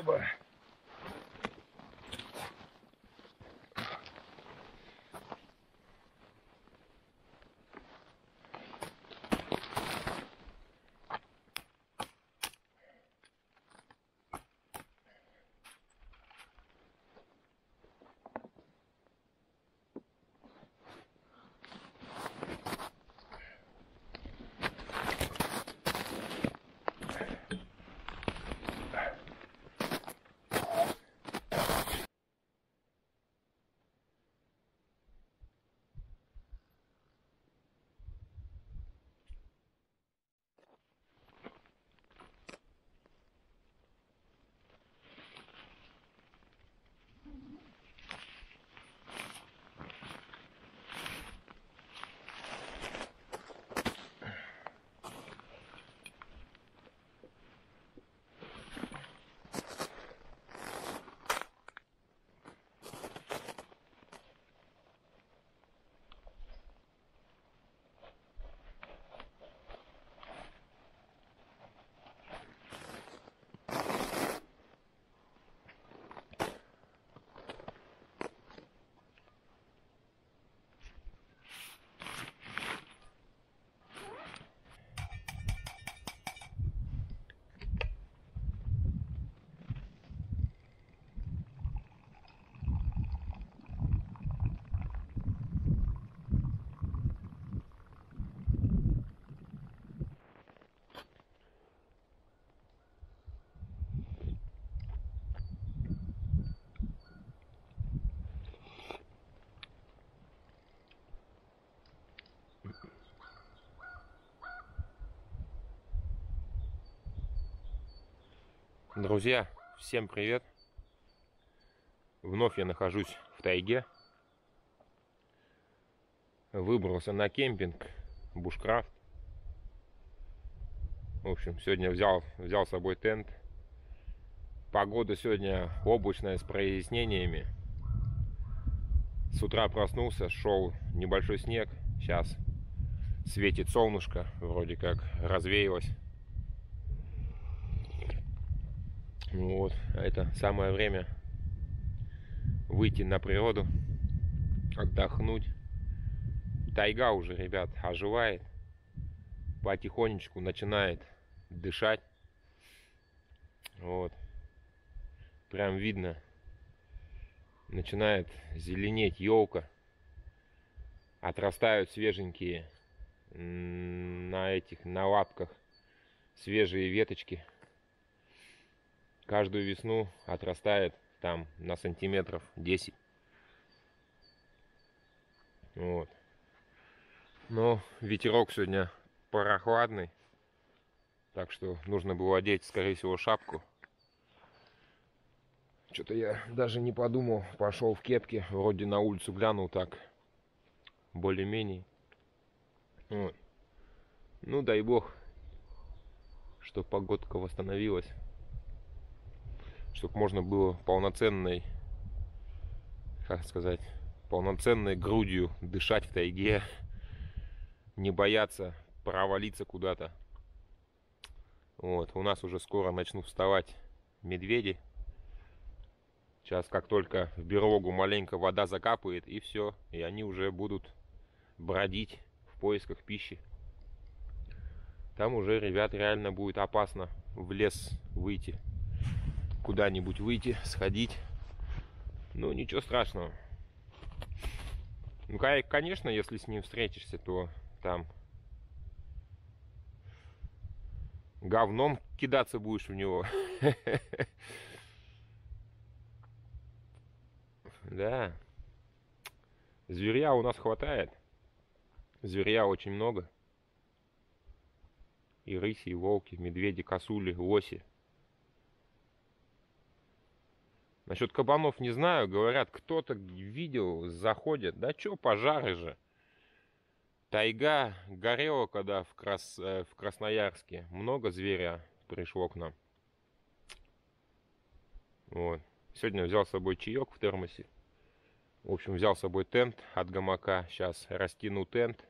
Оба. Друзья, всем привет! Вновь я нахожусь в тайге. Выбрался на кемпинг Бушкрафт. В общем, сегодня взял, взял с собой тент. Погода сегодня облачная с прояснениями. С утра проснулся, шел небольшой снег. Сейчас светит солнышко, вроде как развеялось. Ну вот, а это самое время выйти на природу, отдохнуть. Тайга уже, ребят, оживает. Потихонечку начинает дышать. Вот. Прям видно. Начинает зеленеть елка. Отрастают свеженькие на этих, на лапках свежие веточки каждую весну отрастает там на сантиметров 10. Вот. Но ветерок сегодня прохладный. Так что нужно было одеть, скорее всего, шапку. Что-то я даже не подумал. Пошел в кепке. Вроде на улицу глянул так. Более-менее. Вот. Ну, дай бог, что погодка восстановилась чтобы можно было полноценной, как сказать, полноценной грудью дышать в тайге, не бояться провалиться куда-то. Вот, у нас уже скоро начнут вставать медведи. Сейчас, как только в берлогу маленько вода закапает, и все, и они уже будут бродить в поисках пищи. Там уже, ребят, реально будет опасно в лес выйти куда-нибудь выйти, сходить. Ну, ничего страшного. Ну, конечно, если с ним встретишься, то там говном кидаться будешь в него. Да. Зверя у нас хватает. Зверя очень много. И рыси, и волки, медведи, косули, лоси. Насчет кабанов не знаю, говорят, кто-то видел, заходит. Да что, пожары же. Тайга горела, когда в, Крас... Э, в Красноярске. Много зверя пришло к нам. Вот. Сегодня взял с собой чаек в термосе. В общем, взял с собой тент от гамака. Сейчас растяну тент.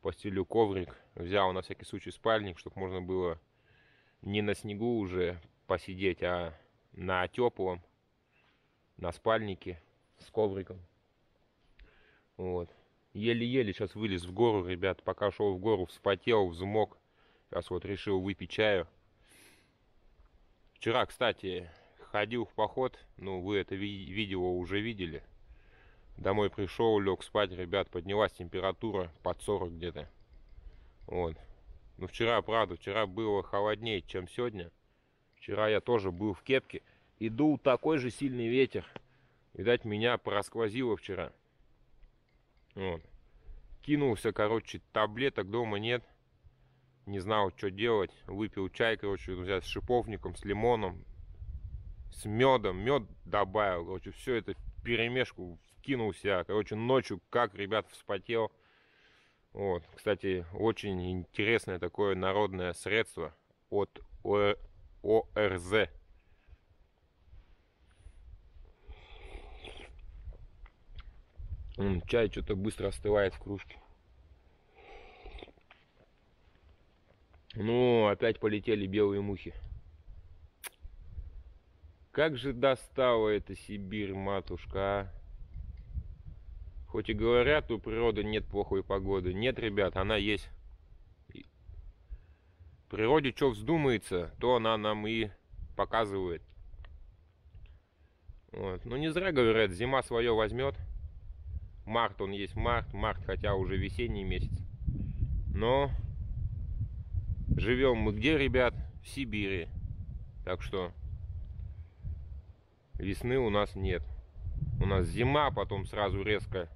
Постелю коврик. Взял на всякий случай спальник, чтобы можно было не на снегу уже посидеть, а на теплом, на спальнике с ковриком. Вот. Еле-еле сейчас вылез в гору, ребят. Пока шел в гору, вспотел, взмок. Сейчас вот решил выпить чаю. Вчера, кстати, ходил в поход. Ну, вы это ви видео уже видели. Домой пришел, лег спать, ребят, поднялась температура под 40 где-то. Вот. Ну, вчера, правда, вчера было холоднее, чем сегодня. Вчера я тоже был в кепке. И дул такой же сильный ветер. Видать, меня просквозило вчера. Вот. Кинулся, короче, таблеток дома нет. Не знал, что делать. Выпил чай, короче, взял с шиповником, с лимоном, с медом. Мед добавил, короче, все это перемешку кинулся. Короче, ночью, как, ребят, вспотел. Вот, кстати, очень интересное такое народное средство от ОРЗ. Чай что-то быстро остывает в кружке. Ну, опять полетели белые мухи. Как же достала эта Сибирь, матушка, а? Хоть и говорят, у природы нет плохой погоды. Нет, ребят, она есть. Природе что вздумается, то она нам и показывает. Вот. Ну не зря говорят, зима свое возьмет. Март он есть март, март хотя уже весенний месяц. Но живем мы где, ребят? В Сибири. Так что весны у нас нет. У нас зима, потом сразу резко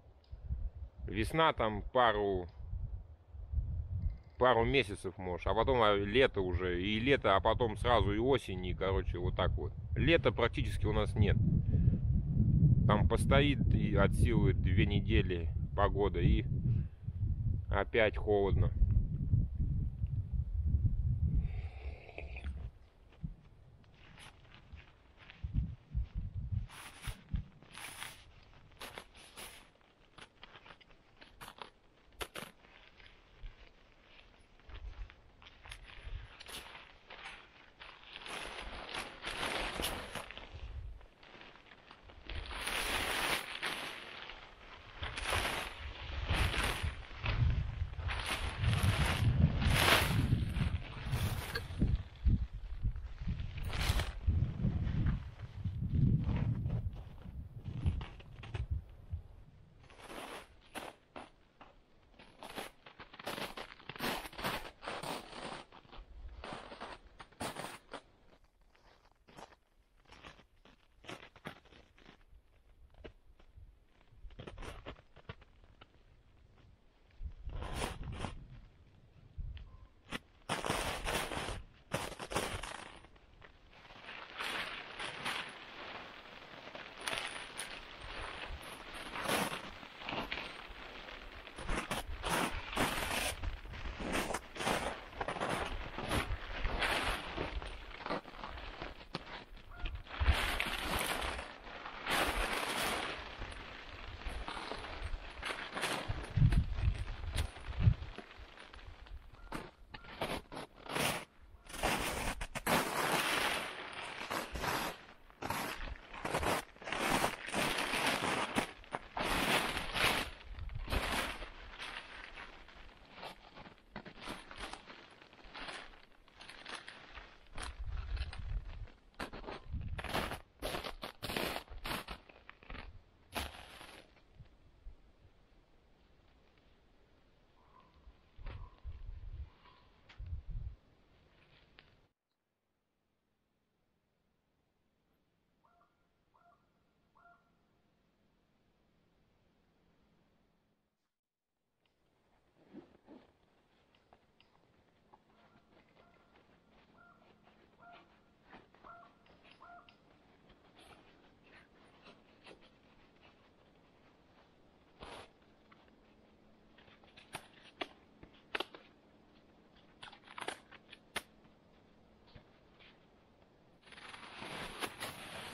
Весна там пару пару месяцев можешь, а потом а, лето уже, и лето, а потом сразу и осень, и, короче, вот так вот. Лета практически у нас нет. Там постоит и от силы две недели погода, и опять холодно.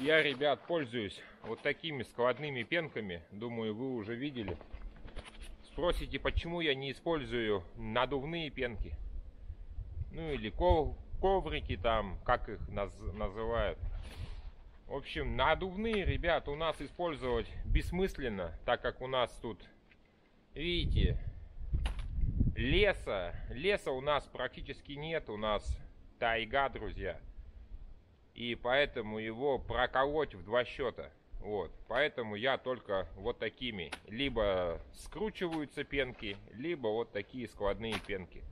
Я, ребят, пользуюсь вот такими складными пенками. Думаю, вы уже видели. Спросите, почему я не использую надувные пенки? Ну или коврики там, как их наз называют. В общем, надувные, ребят, у нас использовать бессмысленно, так как у нас тут, видите, леса. Леса у нас практически нет, у нас тайга, друзья. И поэтому его проколоть в два счета. Вот, поэтому я только вот такими. Либо скручиваются пенки, либо вот такие складные пенки.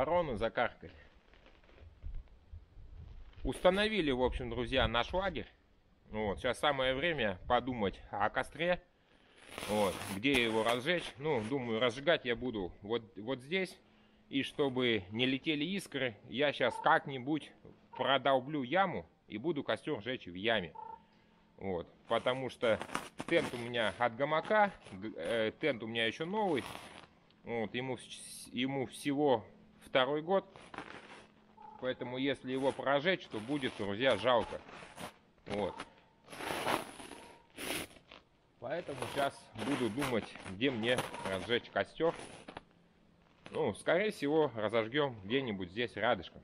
Ворону закаркали. Установили, в общем, друзья, наш лагерь. Вот, сейчас самое время подумать о костре. Вот, где его разжечь. Ну, думаю, разжигать я буду вот, вот здесь. И чтобы не летели искры, я сейчас как-нибудь продолблю яму и буду костер жечь в яме. Вот, потому что тент у меня от гамака, э, тент у меня еще новый. Вот, ему, ему всего второй год. Поэтому если его прожечь, то будет, друзья, жалко. Вот. Поэтому сейчас буду думать, где мне разжечь костер. Ну, скорее всего, разожгем где-нибудь здесь рядышком.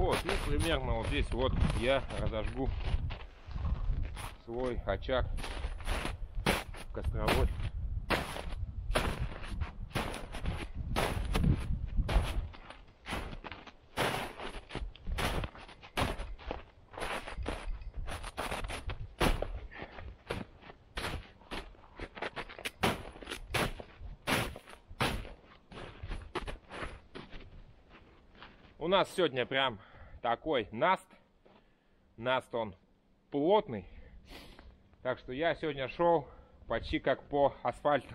Вот, ну примерно вот здесь вот я разожгу свой очаг костровой. У нас сегодня прям такой наст. Наст он плотный. Так что я сегодня шел почти как по асфальту.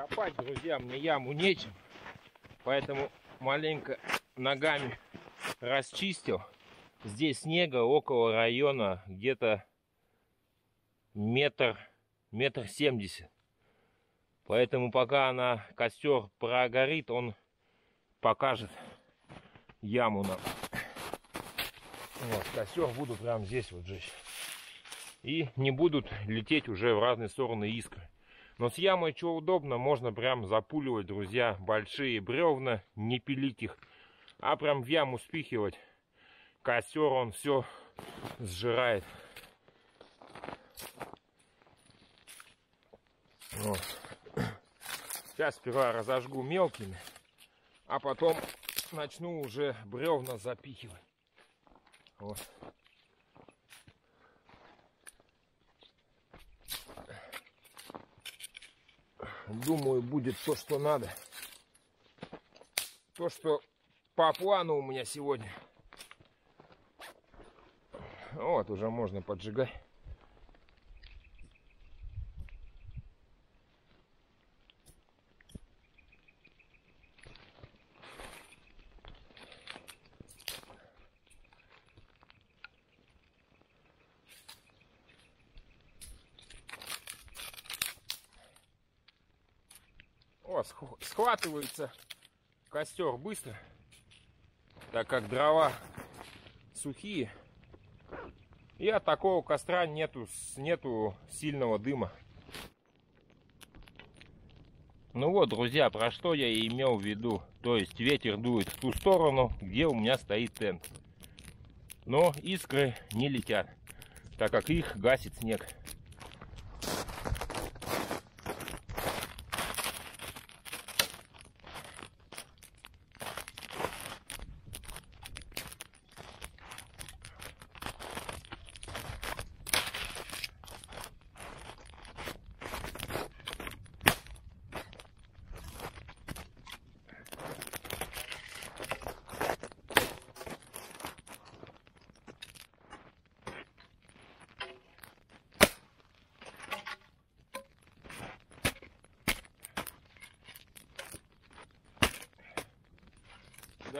Копать, друзья, мне яму нечем. Поэтому маленько ногами расчистил. Здесь снега около района где-то метр, метр семьдесят. Поэтому пока она костер прогорит, он покажет яму нам. Вот, костер буду прямо здесь вот жечь. И не будут лететь уже в разные стороны искры. Но с ямой что удобно, можно прям запуливать, друзья, большие бревна, не пилить их, а прям в яму спихивать. Костер он все сжирает. Вот. Сейчас сперва разожгу мелкими, а потом начну уже бревна запихивать. Вот. Думаю, будет то, что надо. То, что по плану у меня сегодня. Вот, уже можно поджигать. О, схватывается костер быстро, так как дрова сухие. И от такого костра нету, нету сильного дыма. Ну вот, друзья, про что я и имел в виду. То есть ветер дует в ту сторону, где у меня стоит тент. Но искры не летят, так как их гасит снег.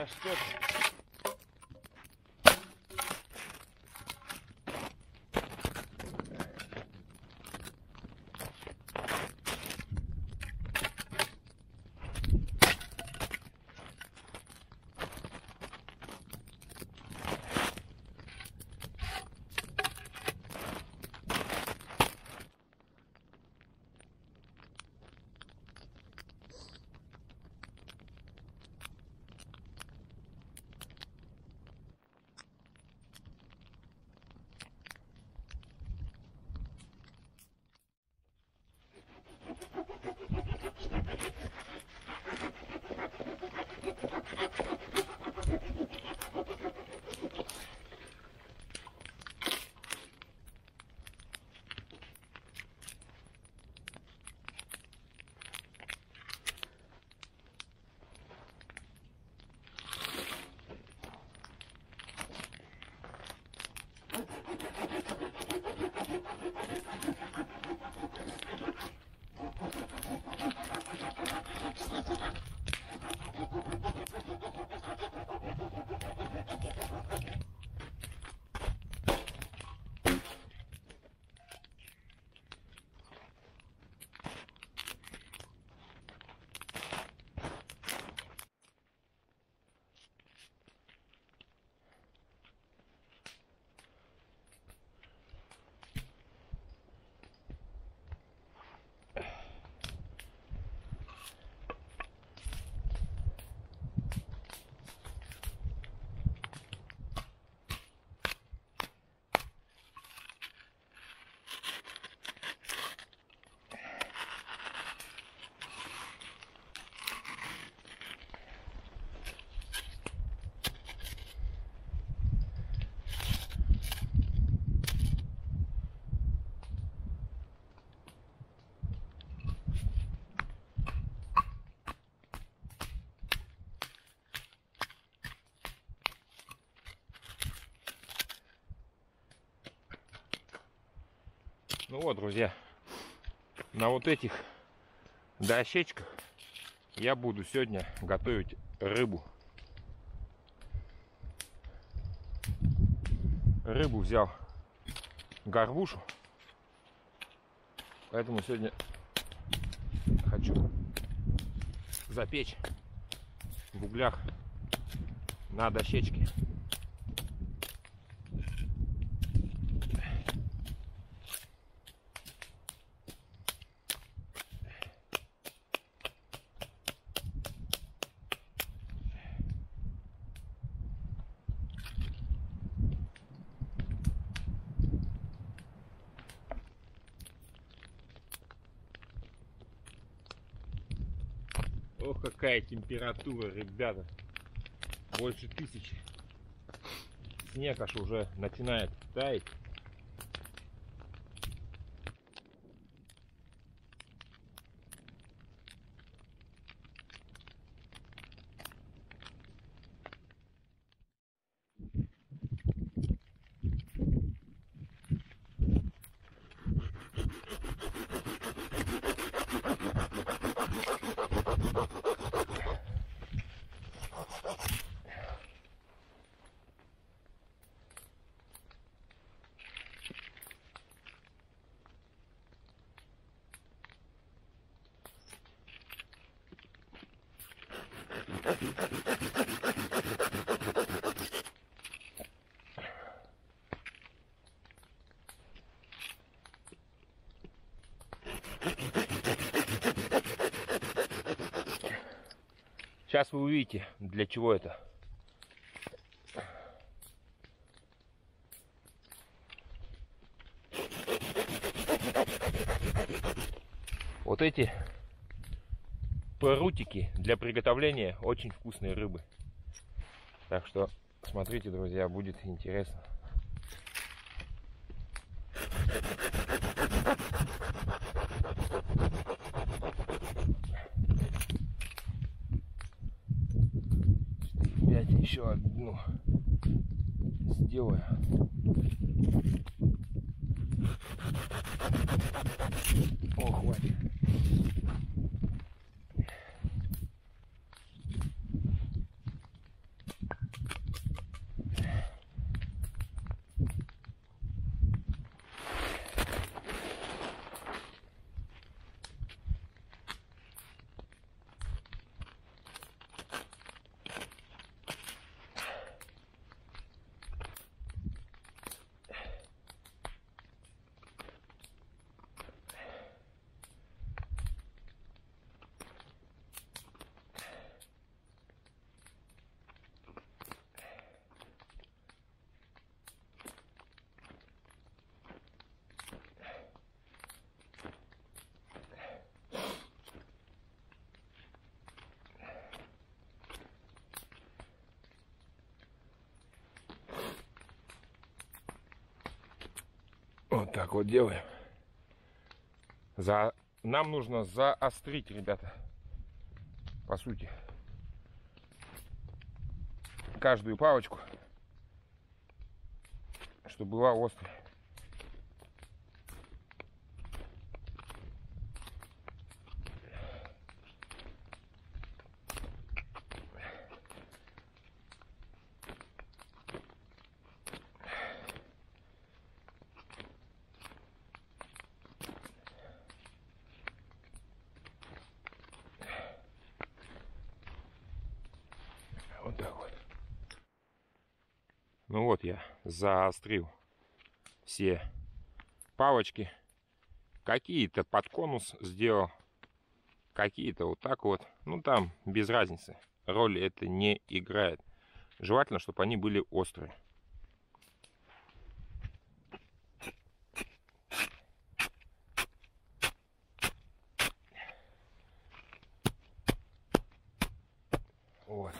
Да что ты? Thank you. Ну вот, друзья, на вот этих дощечках я буду сегодня готовить рыбу. Рыбу взял горбушу, поэтому сегодня хочу запечь в углях на дощечке. Ох, какая температура, ребята. Больше тысячи. Снег аж уже начинает таять. Сейчас вы увидите, для чего это. Вот эти прутики для приготовления очень вкусной рыбы. Так что смотрите, друзья, будет интересно. Опять еще одну сделаю. О, хватит. Вот так вот делаем. За... Нам нужно заострить, ребята. По сути. Каждую палочку. Чтобы была острая. Вот так вот. Ну вот я заострил все палочки. Какие-то под конус сделал, какие-то вот так вот. Ну там без разницы. Роли это не играет. Желательно, чтобы они были острые. Вот.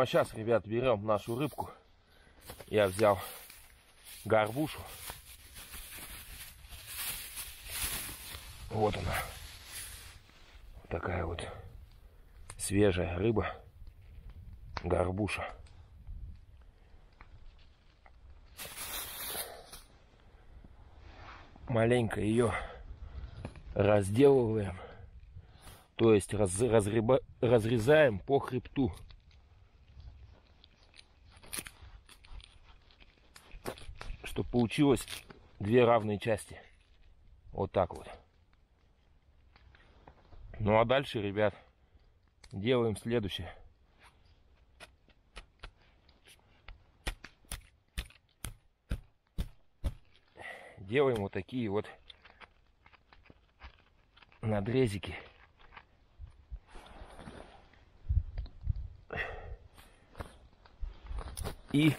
А сейчас, ребят, берем нашу рыбку. Я взял горбушу. Вот она. Вот такая вот свежая рыба. Горбуша. Маленько ее разделываем. То есть раз, разреба, разрезаем по хребту. Чтобы получилось две равные части. Вот так вот. Ну а дальше, ребят, делаем следующее. Делаем вот такие вот надрезики. И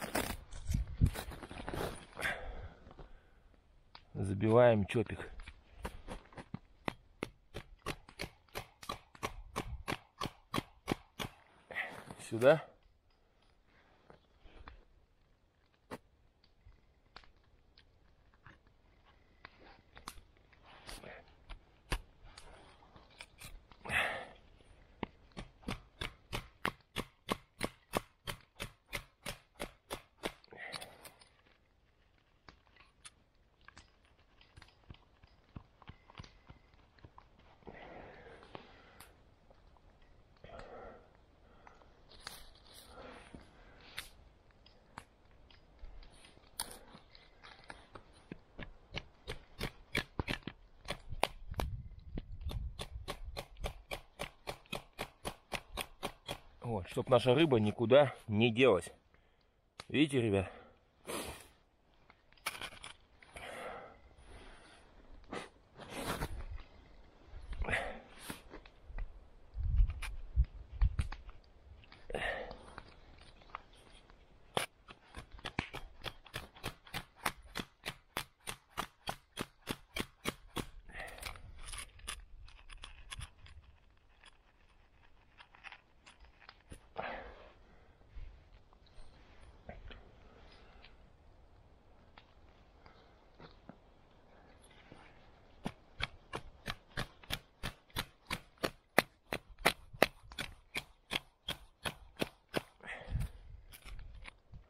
забиваем чопик. Сюда. Чтобы наша рыба никуда не делась. Видите, ребят?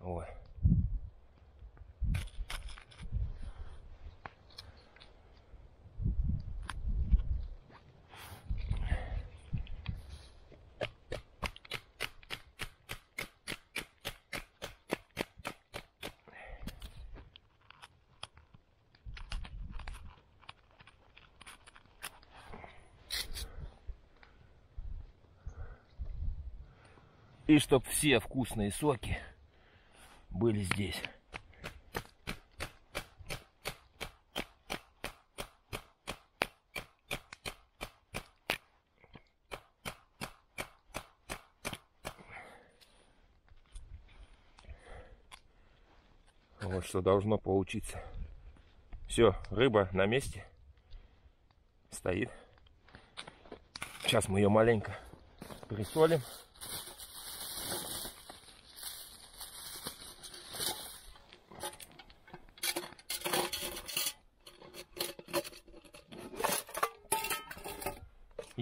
Ой. И чтоб все вкусные соки были здесь. Вот что должно получиться. Все, рыба на месте. Стоит. Сейчас мы ее маленько присолим.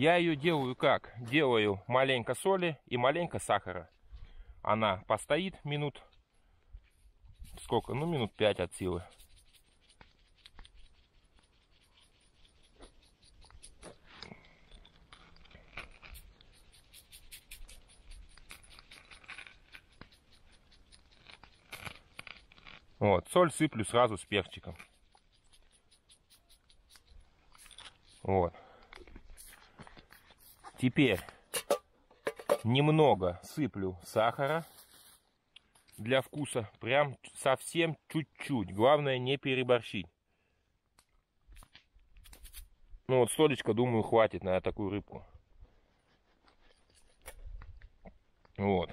Я ее делаю как? Делаю маленько соли и маленько сахара. Она постоит минут, сколько? Ну, минут 5 от силы. Вот, соль сыплю сразу с перчиком. Вот. Теперь немного сыплю сахара для вкуса. Прям совсем чуть-чуть. Главное не переборщить. Ну вот столечко, думаю, хватит на такую рыбку. Вот.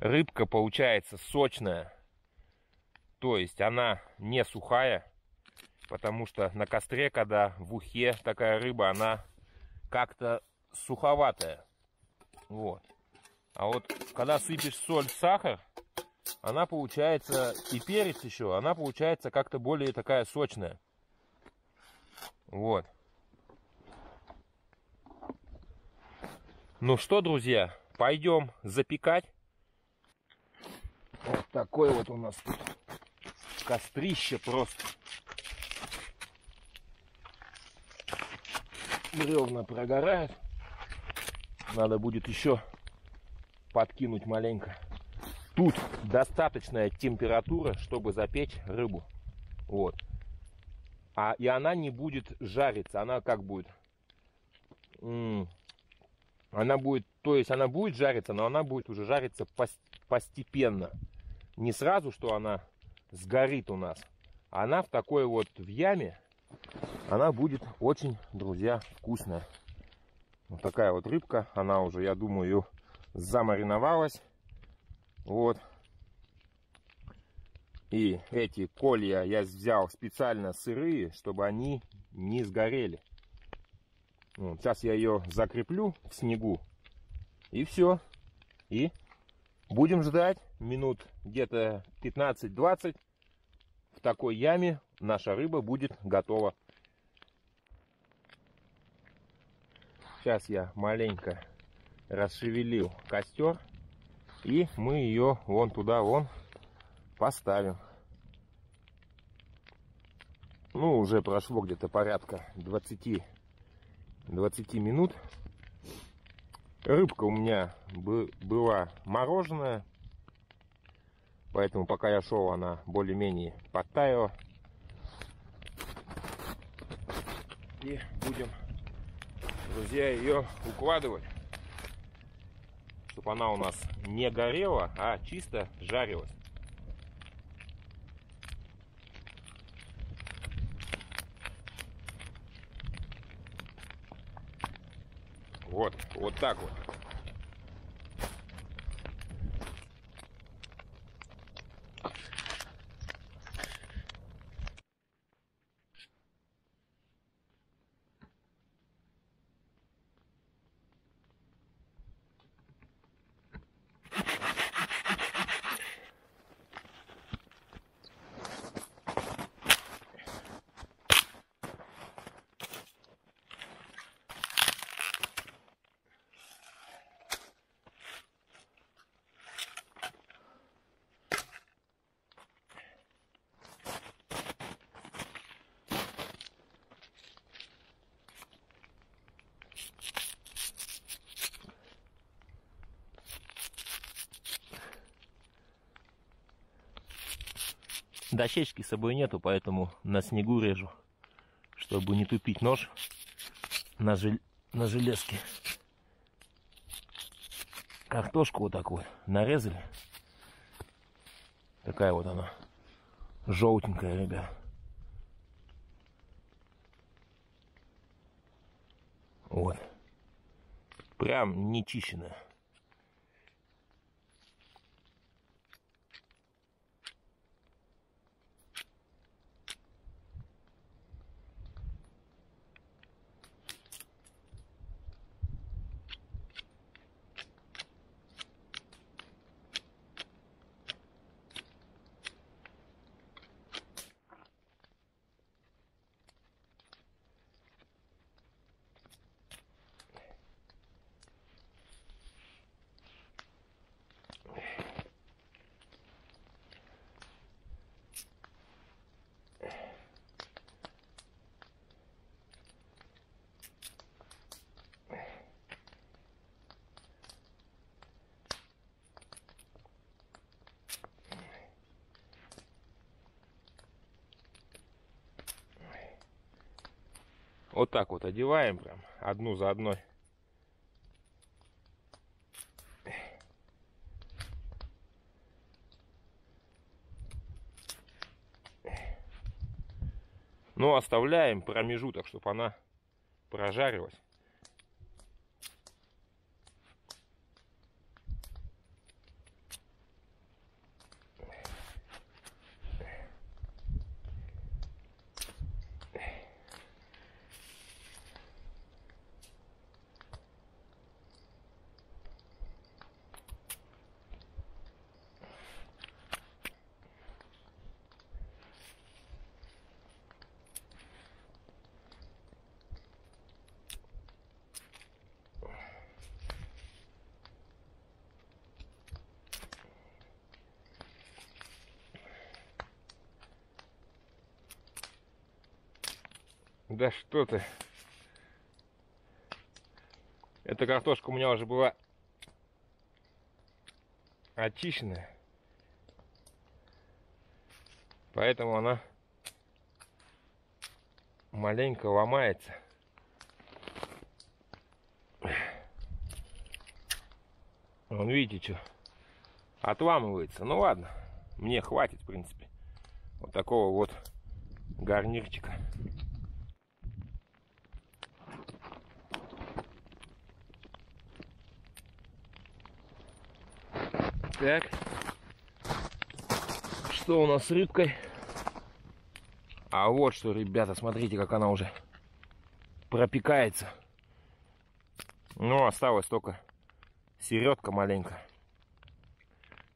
Рыбка получается сочная. То есть она не сухая. Потому что на костре, когда в ухе такая рыба, она как-то суховатая. Вот. А вот когда сыпешь соль, сахар, она получается, и перец еще, она получается как-то более такая сочная. Вот. Ну что, друзья, пойдем запекать. Вот такой вот у нас кострище просто. Бревна прогорают. Надо будет еще подкинуть маленько. Тут достаточная температура, чтобы запечь рыбу. Вот. А, и она не будет жариться. Она как будет? Она будет, то есть она будет жариться, но она будет уже жариться постепенно. Не сразу, что она сгорит у нас. Она в такой вот в яме, она будет очень, друзья, вкусная. Вот такая вот рыбка. Она уже, я думаю, замариновалась. Вот. И эти колья я взял специально сырые, чтобы они не сгорели. Вот. Сейчас я ее закреплю в снегу. И все. И Будем ждать минут где-то 15-20. В такой яме наша рыба будет готова. Сейчас я маленько расшевелил костер. И мы ее вон туда, вон поставим. Ну, уже прошло где-то порядка 20, 20 минут. Рыбка у меня была мороженая. Поэтому пока я шел, она более-менее подтаяла. И будем, друзья, ее укладывать. Чтобы она у нас не горела, а чисто жарилась. Вот, вот так вот. Дощечки с собой нету, поэтому на снегу режу, чтобы не тупить нож на, жел... на железке. Картошку вот такую нарезали. Такая вот она. Желтенькая, ребят. Вот. Прям нечищенная. Вот так вот одеваем прям, одну за одной. Но оставляем промежуток, чтобы она прожарилась. Да что ты. Эта картошка у меня уже была очищенная. Поэтому она маленько ломается. Вон видите, что отламывается. Ну ладно, мне хватит, в принципе, вот такого вот гарнирчика. Так. Что у нас с рыбкой? А вот что, ребята, смотрите, как она уже пропекается. Ну, осталось только середка маленько.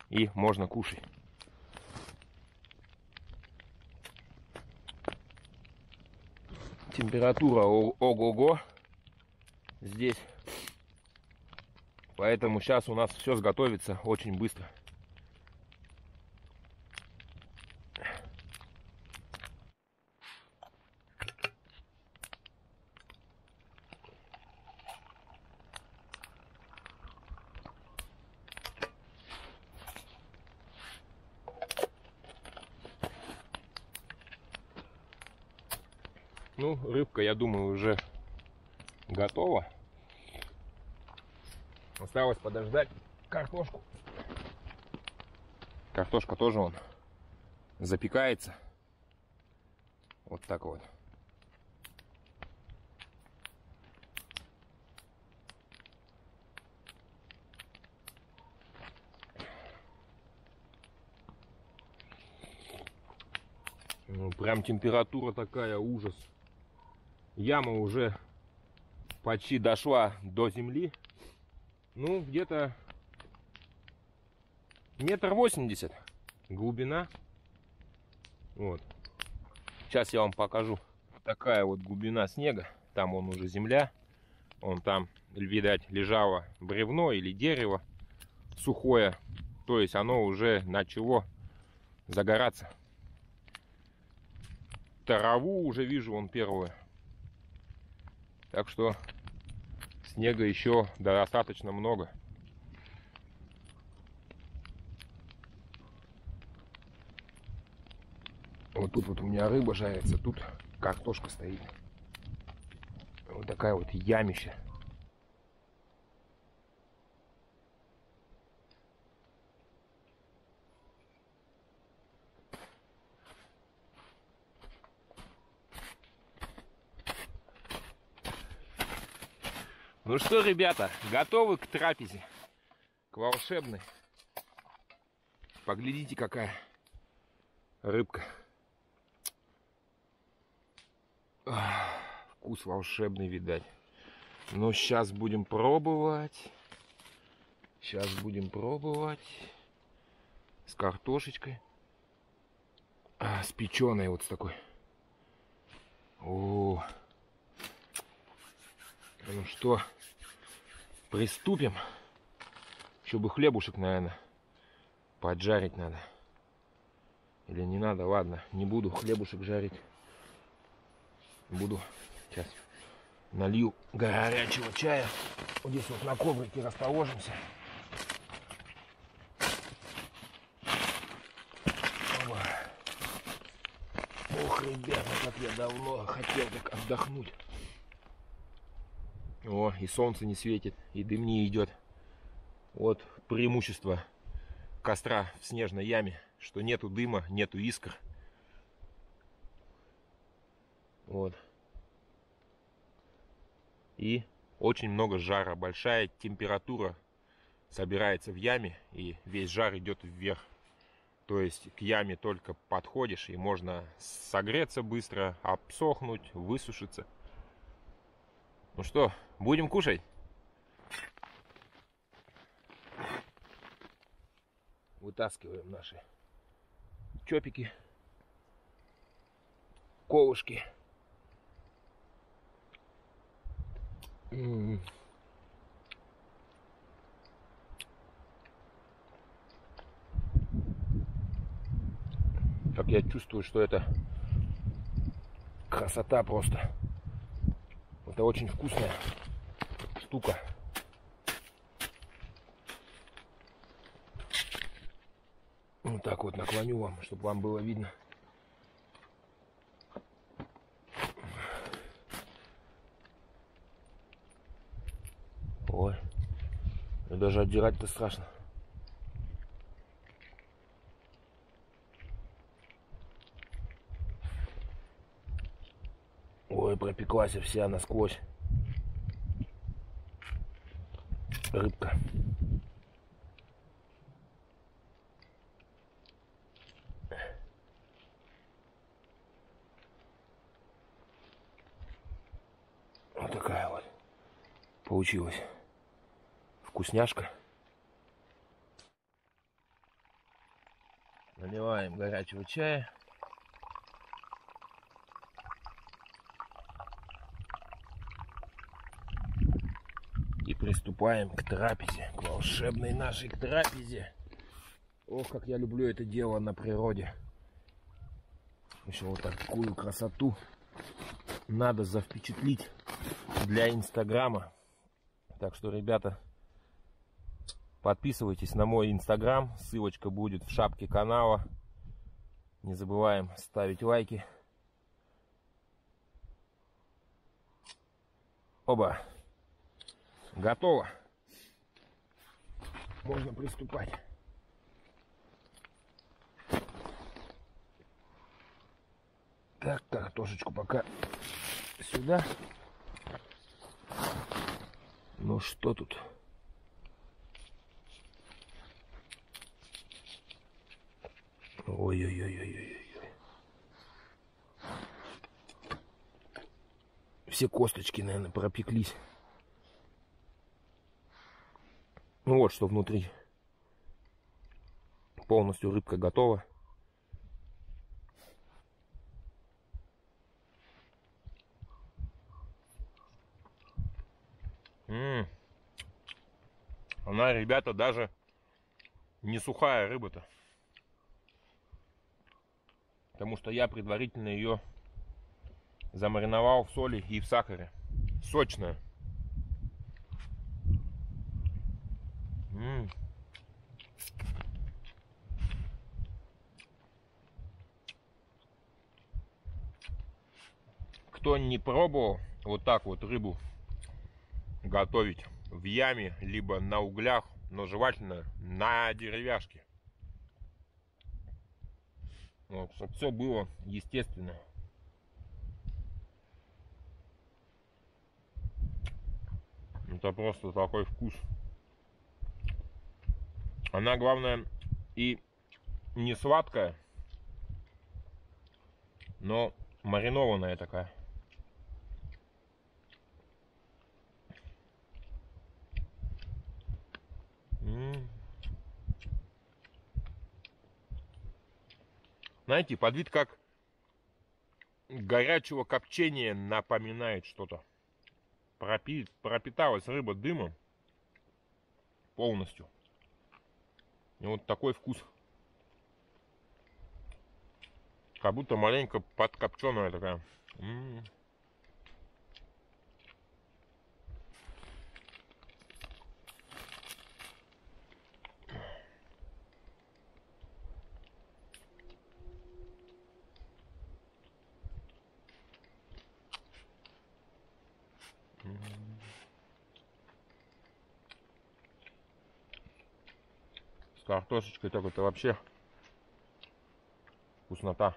и можно кушать. Температура ого-го здесь. Поэтому сейчас у нас все сготовится очень быстро. Ну, рыбка, я думаю, уже готова. Осталось подождать картошку. Картошка тоже он запекается. Вот так вот. Ну, прям температура такая, ужас. Яма уже почти дошла до земли. Ну, где-то метр восемьдесят глубина. Вот. Сейчас я вам покажу. Такая вот глубина снега. Там он уже земля. Он там, видать, лежало бревно или дерево сухое. То есть оно уже начало загораться. Траву уже вижу, он первую так что снега еще достаточно много. Вот тут вот у меня рыба жарится, тут картошка стоит. Вот такая вот ямища. Ну что, ребята, готовы к трапезе? К волшебной. Поглядите, какая рыбка. Вкус волшебный, видать. Ну, сейчас будем пробовать. Сейчас будем пробовать. С картошечкой. А, с печеной вот с такой. О, ну что, приступим. Еще бы хлебушек, наверное, поджарить надо. Или не надо? Ладно, не буду хлебушек жарить. Буду сейчас налью горячего чая. Вот здесь вот на коврике расположимся. Ох, ребята, как я давно хотел так отдохнуть. О, и солнце не светит, и дым не идет. Вот преимущество костра в снежной яме, что нету дыма, нету искр. Вот. И очень много жара, большая температура собирается в яме, и весь жар идет вверх. То есть к яме только подходишь, и можно согреться быстро, обсохнуть, высушиться. Ну что, будем кушать? Вытаскиваем наши чопики, колышки. Как я чувствую, что это красота просто. Это очень вкусная штука. Вот так вот наклоню вам, чтобы вам было видно. Ой, даже отдирать-то страшно. Пропеклась вся насквозь. Рыбка. Вот такая вот получилась вкусняшка. Наливаем горячего чая. Приступаем к трапезе, к волшебной нашей трапезе. Ох, как я люблю это дело на природе. Еще вот такую красоту надо завпечатлить для инстаграма. Так что, ребята, подписывайтесь на мой инстаграм. Ссылочка будет в шапке канала. Не забываем ставить лайки. Оба. Готово. Можно приступать. Так, картошечку пока сюда. Ну что тут? Ой-ой-ой-ой-ой. Все косточки, наверное, пропеклись. Ну вот что внутри. Полностью рыбка готова. М -м. Она, ребята, даже не сухая рыба-то. Потому что я предварительно ее замариновал в соли и в сахаре. Сочная. Кто не пробовал вот так вот рыбу готовить в яме, либо на углях, но желательно на деревяшке. Вот, чтобы все было естественно. Это просто такой вкус. Она, главное, и не сладкая, но маринованная такая. Знаете, под вид как горячего копчения напоминает что-то. Пропи... Пропиталась рыба дымом полностью. И вот такой вкус. Как будто маленько подкопченая такая. М -м -м. С картошечкой так это вообще вкуснота.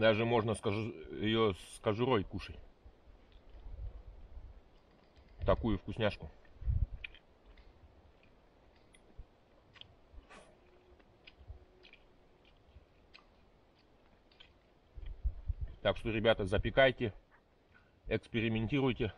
Даже можно скажу, ее с кожурой кушать. Такую вкусняшку. Так что, ребята, запекайте, экспериментируйте.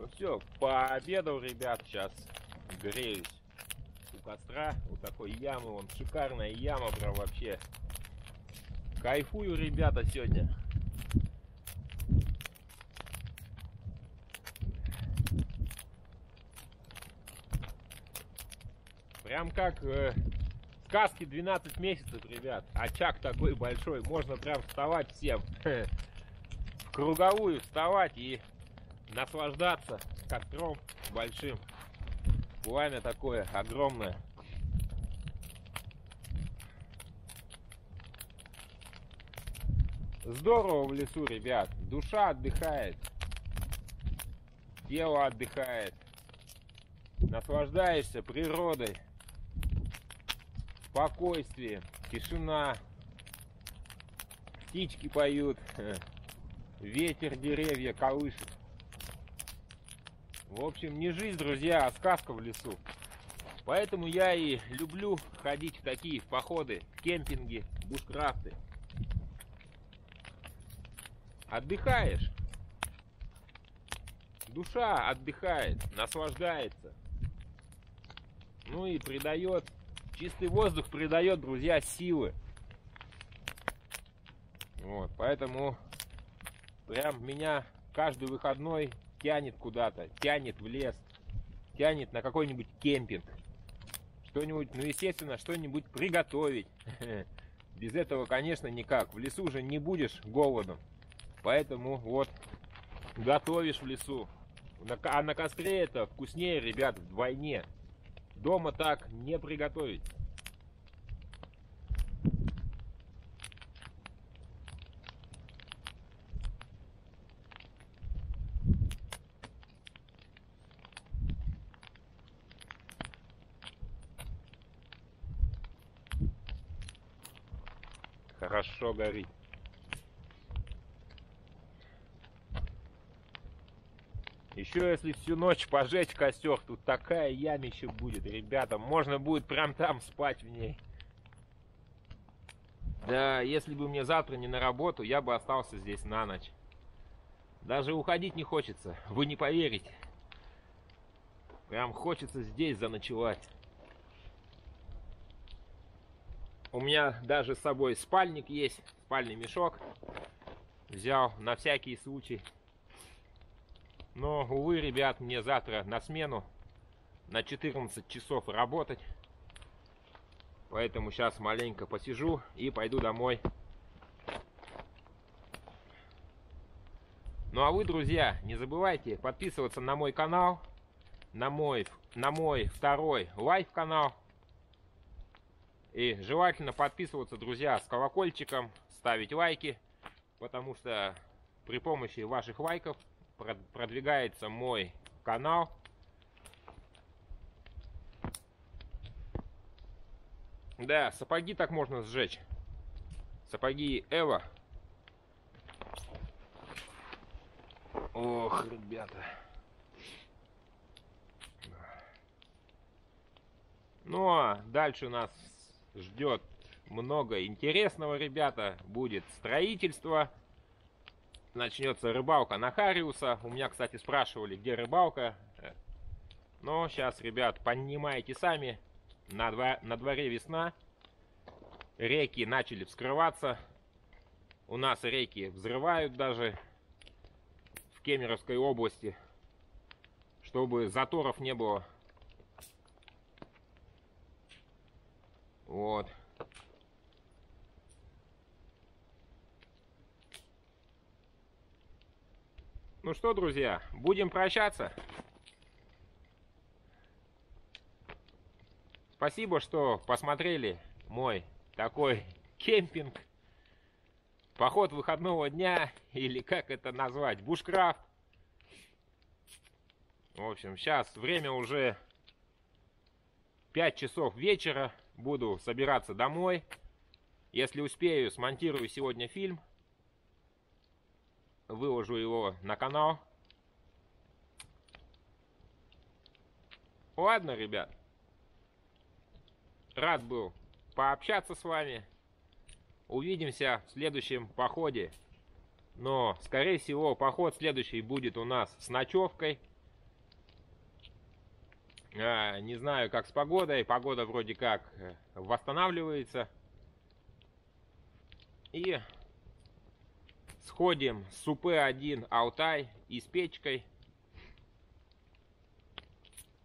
Ну все, пообедал, ребят, сейчас греюсь. у костра, у такой ямы, вон шикарная яма прям вообще. Кайфую, ребята, сегодня. Прям как э, сказки 12 месяцев, ребят. Очаг такой большой, можно прям вставать всем. В круговую вставать и наслаждаться костром большим. Пламя такое огромное. Здорово в лесу, ребят. Душа отдыхает. Тело отдыхает. Наслаждаешься природой. Спокойствие, тишина. Птички поют. Ветер деревья колышет. В общем, не жизнь, друзья, а сказка в лесу. Поэтому я и люблю ходить в такие походы, кемпинги, бушкрафты. Отдыхаешь. Душа отдыхает, наслаждается. Ну и придает, чистый воздух придает, друзья, силы. Вот, поэтому прям меня каждый выходной тянет куда-то, тянет в лес, тянет на какой-нибудь кемпинг. Что-нибудь, ну естественно, что-нибудь приготовить. Без этого, конечно, никак. В лесу же не будешь голодом. Поэтому вот готовишь в лесу. А на костре это вкуснее, ребят, вдвойне. Дома так не приготовить. Хорошо горит. Еще если всю ночь пожечь костер, тут такая ямища будет, ребята. Можно будет прям там спать в ней. Да, если бы мне завтра не на работу, я бы остался здесь на ночь. Даже уходить не хочется, вы не поверите. Прям хочется здесь заночевать. У меня даже с собой спальник есть, спальный мешок. Взял на всякий случай. Но, увы, ребят, мне завтра на смену на 14 часов работать. Поэтому сейчас маленько посижу и пойду домой. Ну а вы, друзья, не забывайте подписываться на мой канал, на мой, на мой второй live-канал. И желательно подписываться, друзья, с колокольчиком, ставить лайки, потому что при помощи ваших лайков продвигается мой канал. Да, сапоги так можно сжечь. Сапоги Эва. Ох, ребята. Ну а дальше нас ждет много интересного, ребята. Будет строительство начнется рыбалка на Хариуса. У меня, кстати, спрашивали, где рыбалка. Но сейчас, ребят, понимаете сами, на, дво на дворе весна. Реки начали вскрываться. У нас реки взрывают даже в Кемеровской области, чтобы заторов не было. Вот. Ну что, друзья, будем прощаться. Спасибо, что посмотрели мой такой кемпинг. Поход выходного дня, или как это назвать, бушкрафт. В общем, сейчас время уже 5 часов вечера. Буду собираться домой. Если успею, смонтирую сегодня фильм выложу его на канал. Ладно, ребят. Рад был пообщаться с вами. Увидимся в следующем походе. Но, скорее всего, поход следующий будет у нас с ночевкой. А, не знаю, как с погодой. Погода вроде как э, восстанавливается. И сходим с УП-1 Алтай и с печкой.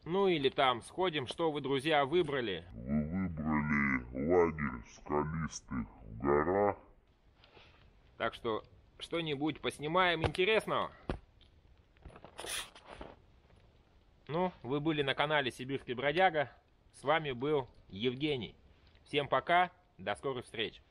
Ну или там сходим, что вы, друзья, выбрали. Вы выбрали лагерь скалистых в горах. Так что что-нибудь поснимаем интересного. Ну, вы были на канале Сибирский Бродяга. С вами был Евгений. Всем пока, до скорых встреч.